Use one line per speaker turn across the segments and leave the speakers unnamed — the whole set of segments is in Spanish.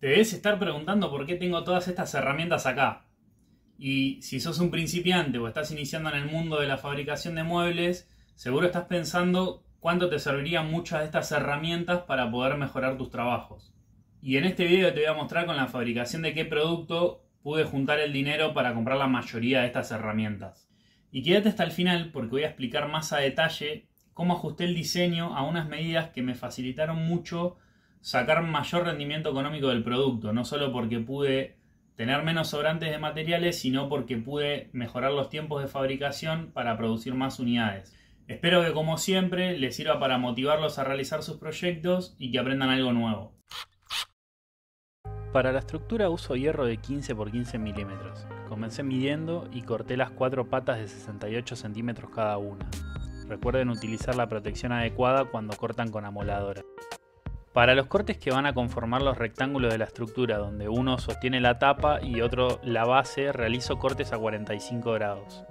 Te debes estar preguntando por qué tengo todas estas herramientas acá. Y si sos un principiante o estás iniciando en el mundo de la fabricación de muebles, seguro estás pensando cuánto te servirían muchas de estas herramientas para poder mejorar tus trabajos. Y en este video te voy a mostrar con la fabricación de qué producto pude juntar el dinero para comprar la mayoría de estas herramientas. Y quédate hasta el final porque voy a explicar más a detalle cómo ajusté el diseño a unas medidas que me facilitaron mucho sacar mayor rendimiento económico del producto, no solo porque pude tener menos sobrantes de materiales, sino porque pude mejorar los tiempos de fabricación para producir más unidades. Espero que como siempre les sirva para motivarlos a realizar sus proyectos y que aprendan algo nuevo. Para la estructura uso hierro de 15 x 15 milímetros. Comencé midiendo y corté las cuatro patas de 68 centímetros cada una. Recuerden utilizar la protección adecuada cuando cortan con amoladora. Para los cortes que van a conformar los rectángulos de la estructura, donde uno sostiene la tapa y otro la base, realizo cortes a 45 grados.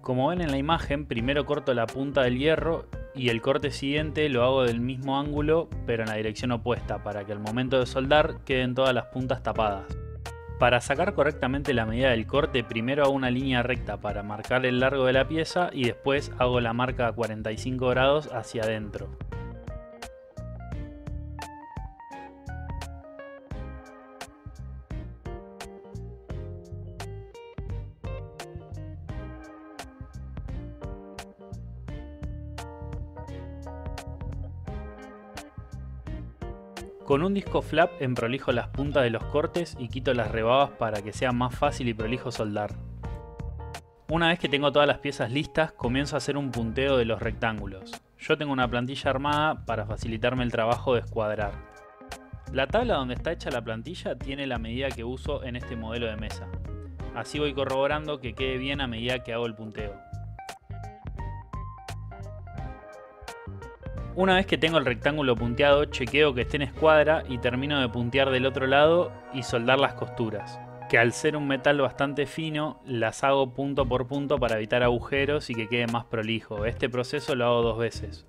Como ven en la imagen, primero corto la punta del hierro y el corte siguiente lo hago del mismo ángulo pero en la dirección opuesta para que al momento de soldar queden todas las puntas tapadas. Para sacar correctamente la medida del corte, primero hago una línea recta para marcar el largo de la pieza y después hago la marca a 45 grados hacia adentro. Con un disco flap emprolijo las puntas de los cortes y quito las rebabas para que sea más fácil y prolijo soldar. Una vez que tengo todas las piezas listas, comienzo a hacer un punteo de los rectángulos. Yo tengo una plantilla armada para facilitarme el trabajo de escuadrar. La tabla donde está hecha la plantilla tiene la medida que uso en este modelo de mesa. Así voy corroborando que quede bien a medida que hago el punteo. Una vez que tengo el rectángulo punteado, chequeo que esté en escuadra y termino de puntear del otro lado y soldar las costuras, que al ser un metal bastante fino, las hago punto por punto para evitar agujeros y que quede más prolijo. Este proceso lo hago dos veces.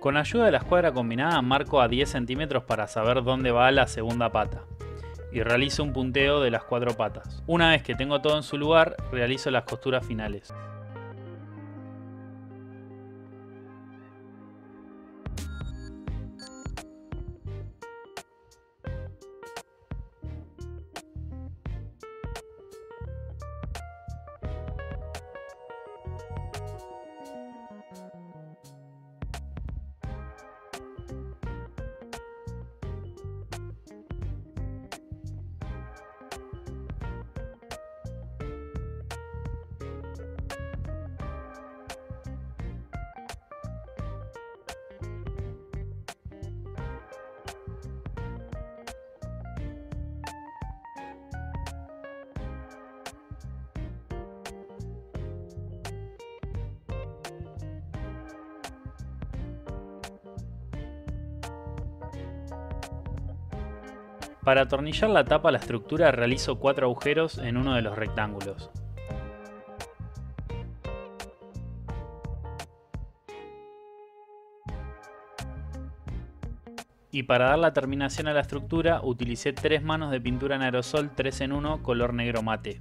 Con ayuda de la escuadra combinada marco a 10 centímetros para saber dónde va la segunda pata y realizo un punteo de las cuatro patas. Una vez que tengo todo en su lugar, realizo las costuras finales. Para atornillar la tapa a la estructura realizo cuatro agujeros en uno de los rectángulos. Y para dar la terminación a la estructura utilicé tres manos de pintura en aerosol 3 en 1 color negro mate.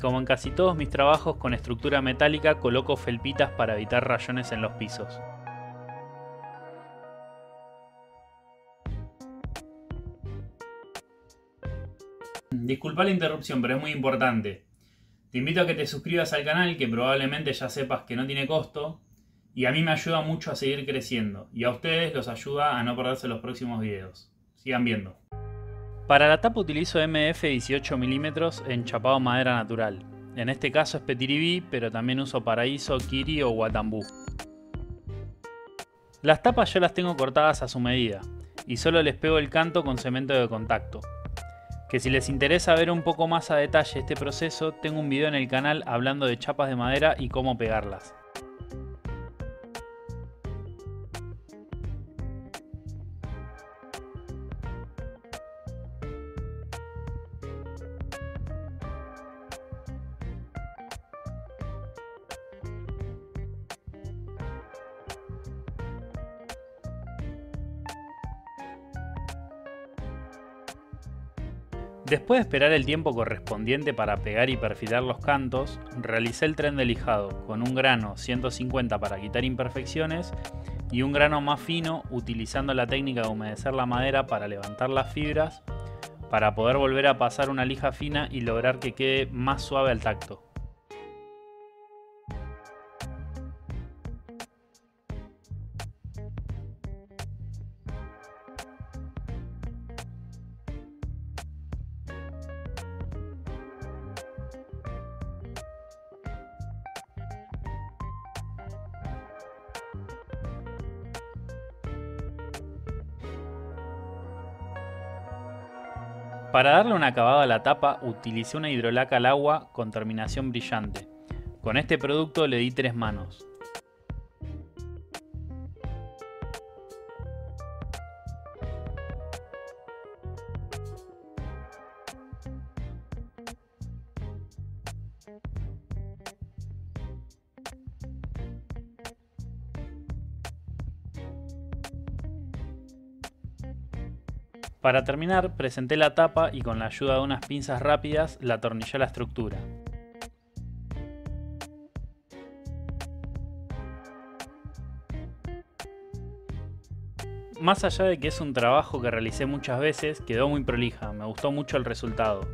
Como en casi todos mis trabajos con estructura metálica coloco felpitas para evitar rayones en los pisos. Disculpa la interrupción, pero es muy importante. Te invito a que te suscribas al canal, que probablemente ya sepas que no tiene costo, y a mí me ayuda mucho a seguir creciendo, y a ustedes los ayuda a no perderse los próximos videos. Sigan viendo. Para la tapa utilizo MF 18 mm enchapado madera natural. En este caso es Petiribí, pero también uso Paraíso, Kiri o Guatambú. Las tapas yo las tengo cortadas a su medida y solo les pego el canto con cemento de contacto. Que si les interesa ver un poco más a detalle este proceso, tengo un video en el canal hablando de chapas de madera y cómo pegarlas. Después de esperar el tiempo correspondiente para pegar y perfilar los cantos, realicé el tren de lijado con un grano 150 para quitar imperfecciones y un grano más fino utilizando la técnica de humedecer la madera para levantar las fibras para poder volver a pasar una lija fina y lograr que quede más suave al tacto. Para darle un acabado a la tapa utilicé una hidrolaca al agua con terminación brillante. Con este producto le di tres manos. Para terminar, presenté la tapa y con la ayuda de unas pinzas rápidas la atornillé a la estructura. Más allá de que es un trabajo que realicé muchas veces, quedó muy prolija, me gustó mucho el resultado.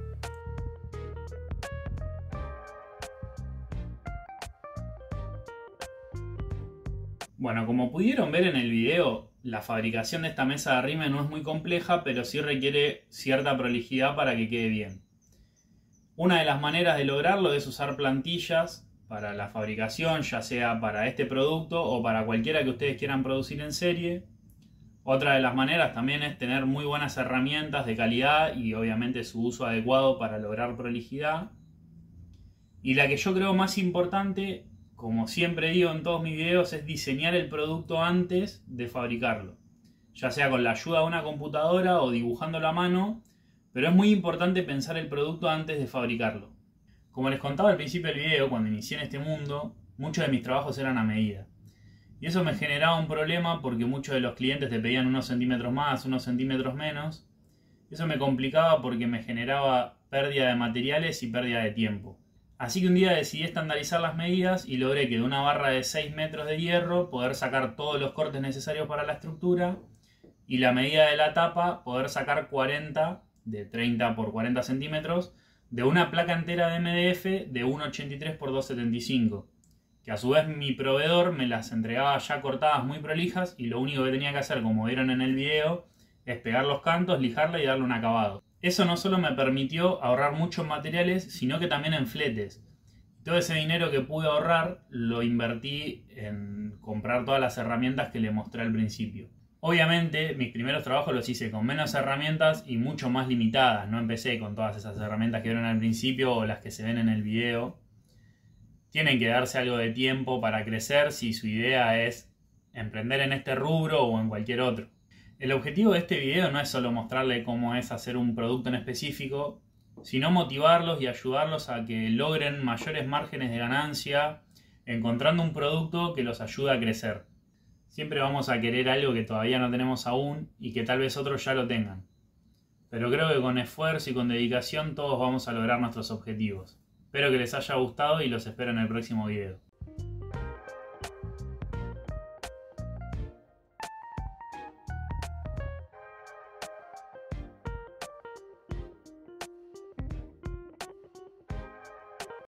Bueno, como pudieron ver en el video, la fabricación de esta mesa de arrime no es muy compleja, pero sí requiere cierta prolijidad para que quede bien. Una de las maneras de lograrlo es usar plantillas para la fabricación, ya sea para este producto o para cualquiera que ustedes quieran producir en serie. Otra de las maneras también es tener muy buenas herramientas de calidad y obviamente su uso adecuado para lograr prolijidad. Y la que yo creo más importante como siempre digo en todos mis videos, es diseñar el producto antes de fabricarlo. Ya sea con la ayuda de una computadora o dibujándolo a mano, pero es muy importante pensar el producto antes de fabricarlo. Como les contaba al principio del video, cuando inicié en este mundo, muchos de mis trabajos eran a medida. Y eso me generaba un problema porque muchos de los clientes te pedían unos centímetros más, unos centímetros menos. Eso me complicaba porque me generaba pérdida de materiales y pérdida de tiempo. Así que un día decidí estandarizar las medidas y logré que de una barra de 6 metros de hierro poder sacar todos los cortes necesarios para la estructura y la medida de la tapa poder sacar 40 de 30 por 40 centímetros de una placa entera de MDF de 1,83 x 2,75 que a su vez mi proveedor me las entregaba ya cortadas muy prolijas y lo único que tenía que hacer como vieron en el video es pegar los cantos, lijarla y darle un acabado. Eso no solo me permitió ahorrar muchos materiales, sino que también en fletes. Todo ese dinero que pude ahorrar lo invertí en comprar todas las herramientas que le mostré al principio. Obviamente mis primeros trabajos los hice con menos herramientas y mucho más limitadas. No empecé con todas esas herramientas que vieron al principio o las que se ven en el video. Tienen que darse algo de tiempo para crecer si su idea es emprender en este rubro o en cualquier otro. El objetivo de este video no es solo mostrarle cómo es hacer un producto en específico, sino motivarlos y ayudarlos a que logren mayores márgenes de ganancia encontrando un producto que los ayude a crecer. Siempre vamos a querer algo que todavía no tenemos aún y que tal vez otros ya lo tengan. Pero creo que con esfuerzo y con dedicación todos vamos a lograr nuestros objetivos. Espero que les haya gustado y los espero en el próximo video.